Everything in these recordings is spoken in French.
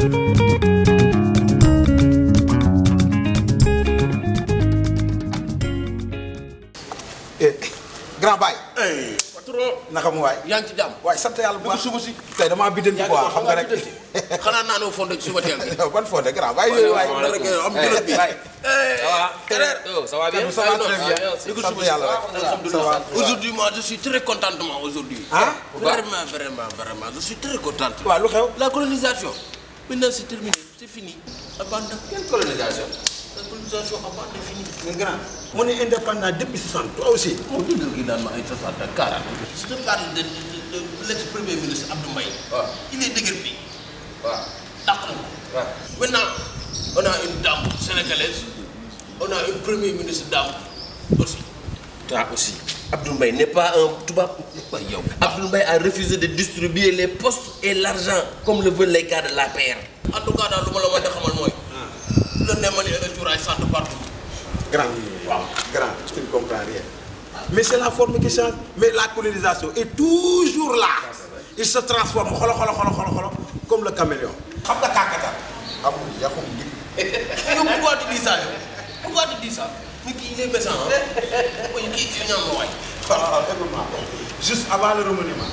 Eh, grand baay. patron. xam mu waay. yaa ngi ci jàmm. waay sant yàlla bu baax suba si. tey damaa biddanti quoi xam nga rek. xanaa naanoo fonde ci suba teel bi. ban fonde grand baay yooyu waay. am jëloon bi. Eh, ça va bien. yàlla rek. alhamdulilah aujourd'hui moi je suis très contentement aujourd'hui. ah vraiment vraiment vraiment je suis très lu xew la colonisation. Maintenant c'est terminé. C'est fini. Abandon. Quelle colonisation? La colonisation abandon fini. Mais grand on est indépendant depuis 60 toi aussi gi naan ma ay soixante ak quarante. Je te parle de de de l'ex-premier ministre Abdou Mbaye. Waaw il est dàq na ko waaw Maintenant, on a une dame sénégalaise, on a une premier ministre dame aussi. Toi aussi. Abdoul Mbaye n'est pas un tubaab. Abdoul Mbaye a refusé de distribuer les postes et l'argent comme le veulent les gars de l'APR. en tout cas daal lu ma la mën a xamal mooy. le Nemani et le Cuuraay sant partout. grand. Waaw. Grand. Tu ne comprends rien. Mais c'est la forme qui change. Mais la colonisation est toujours là. Il se transforme. Xolo xolo xolo xolo xolo comme le caméléon. Xam nga kàkkatar amul yaxum ngi yow pourquoi tu dis ça yow? Pourquoi tu dis ça? est. Hein. Ah, Juste avant le remaniement,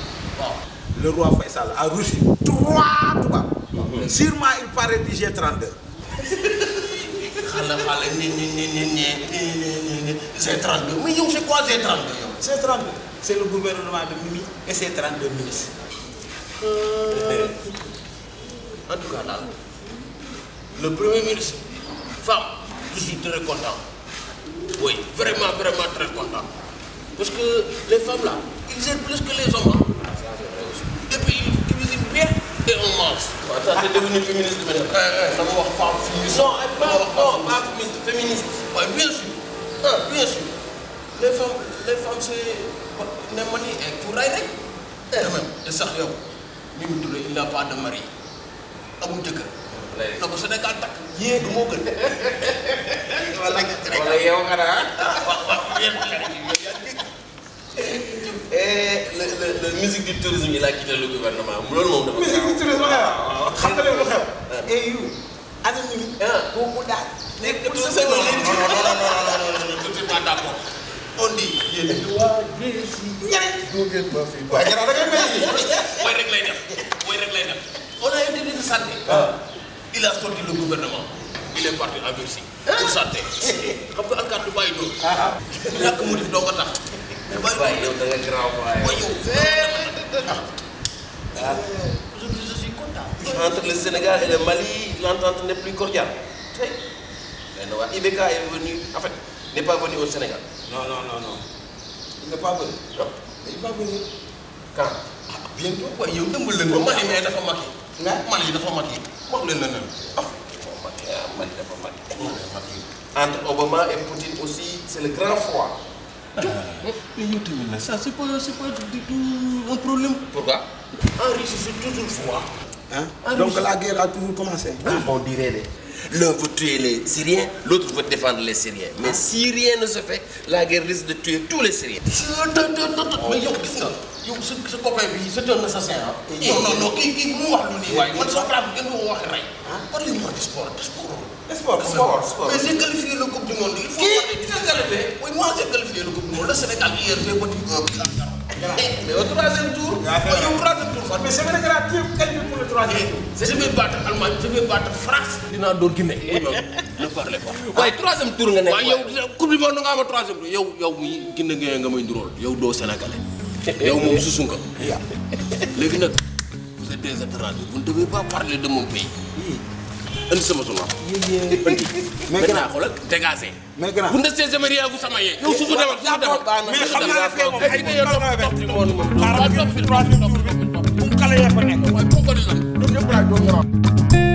le roi Faisal a reçu trois trois. Mhm. Sûrement, il paraît que j'ai 32. C'est 32. Mais c'est quoi c'est 32 C'est 32. C'est le gouvernement de Mimi et c'est 32 ministres. En tout cas, là, le premier ministre, femme, je suis très content oui vraiment vraiment très content parce que les femmes là ils aident plus que les hommes hein. et puis ils cuisinent bien et on mange. ça c'est devenu féministe maintenant. dama wax femme féministe. Non, non, pas féministe, féministe. oui bien sûr ah bien sûr les femmes les femmes c'est ne ma ni ay cuuraay rek. quand même te sax yow Mimi Touré il n'a pas de mari amul jëkkër. na ko Sénégal yéeg moo gën. wala wala yow xanaa. waaw waaw Et le, le, le musique du tourisme, il a quitté le gouvernement. loolu moom dafa musique du tourisme nga xam nga lu xew. Ah. et you ana Mimi Ah. daal. Nekk non non non non non non on dit yéen. Waa Gési ma fi. Waaye da ngay may. Mooy rek lay def. Mooy rek lay def. On a été de santé. Il a sorti le gouvernement. Il est parti à Bercy. Pour santé xam nga alkaat du bàyyi doon ñàkk mu def doo ko tax. Bàyyi waaye yow da nga grand waaye. mooy yow. Aujourd'hui je suis content. Entre le Sénégal et le Mali, l'entente n'est plus cordiale. IBK est venu, en fait, n'est pas venu au Sénégal. non non non non. Il n'est pas venu. Non. il va venir. Quand? Bientôt waaye yow dëmbal leen ko Mali mais dafa mag yi. Nga Mali dafa mag yi wax leen leneen ah ah, dafa mag Entre Obama et Poutine aussi, c'est le grand froid. mais yow tamit nag ça c'est pas c'est pas du tout un problème Pourquoi? En Russie c'est toujours froid Hein? Ah, Donc la guerre a toujours commencé. On dirait. L'un veut tuer les Syriens, l'autre veut défendre les Syriens. Mais si rien ne se fait, la guerre risque de tuer tous les Syriens. mais yow gis nga yow sa sa copain bi c'est un assassin ah. non non non kii kii bu mu wax lu nii waaye man rey. parlez-moi de sport sport. Sport, sport, sport. mais j'ai qualifié le coupe du monde il faut. Qui? t'a qualifié? Oui moi j'ai qualifié le coupe du monde le Sénégal hier j'ai battu un but à zéro. Mais au troisième tour, yow troisième tour. Mais c'est vrai que troisième je vais battre Allemagne je vais battre France. dinaa door Guinée. ne parlez pas. waaye troisième tour nga nekk. waaye yow coupe du monde nga am troisième tour yow yow muy Guinée ngeen nga may ndurool yow doo sénégalais yow moom susu nga léegi nag vous êtes des étrangers vous ne devez pas parler de mon pays indi sama sunu wax indi Mais grand, xoolal dégagé mais grand. vous ne savez jamais rien vous sama yee yow susu demal susu demal mais xam naa ne fee moom ay xale yee fa nekk. waaye kooku la. ñun ñëpp laaj doon